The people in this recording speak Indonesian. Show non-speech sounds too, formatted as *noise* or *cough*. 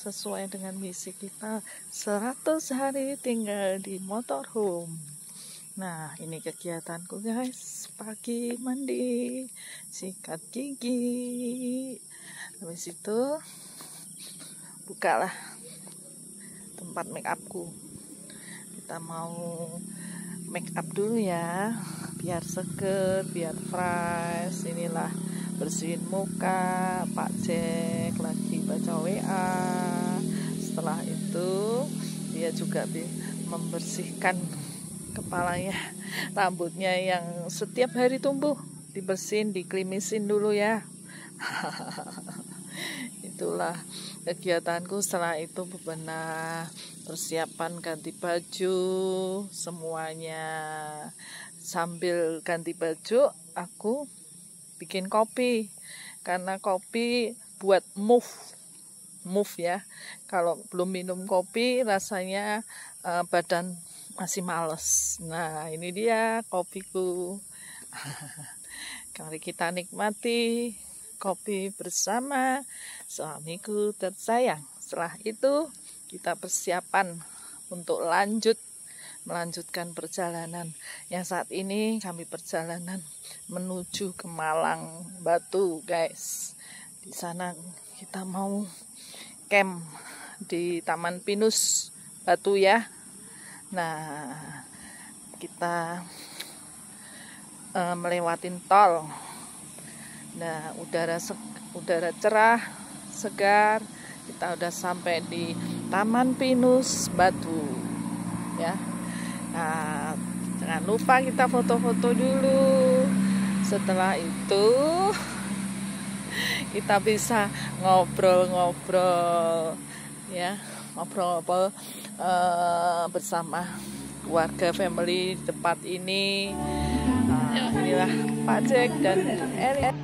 sesuai dengan misi kita 100 hari tinggal di motorhome. Nah ini kegiatanku guys. Pagi mandi sikat gigi. Habis itu bukalah tempat make upku kita mau make up dulu ya biar seger biar fresh. Inilah bersihin muka Pak Jack dia juga membersihkan kepalanya rambutnya yang setiap hari tumbuh dibersihin diklimisin dulu ya. *laughs* Itulah kegiatanku. Setelah itu bebenah persiapan ganti baju semuanya. Sambil ganti baju aku bikin kopi. Karena kopi buat move move ya. Kalau belum minum kopi rasanya uh, badan masih males. Nah ini dia kopiku. *laughs* Mari kita nikmati kopi bersama suamiku tersayang. Setelah itu kita persiapan untuk lanjut melanjutkan perjalanan. Yang saat ini kami perjalanan menuju ke Malang Batu guys. Di sana kita mau camp di Taman Pinus Batu ya. Nah kita uh, melewatin tol. Nah udara udara cerah segar kita udah sampai di Taman Pinus Batu ya. Nah, jangan lupa kita foto-foto dulu. Setelah itu *laughs* kita bisa ngobrol-ngobrol ya, ngobrol-ngobrol uh, bersama keluarga family tempat ini. Nah, inilah Pak Jack dan Eli.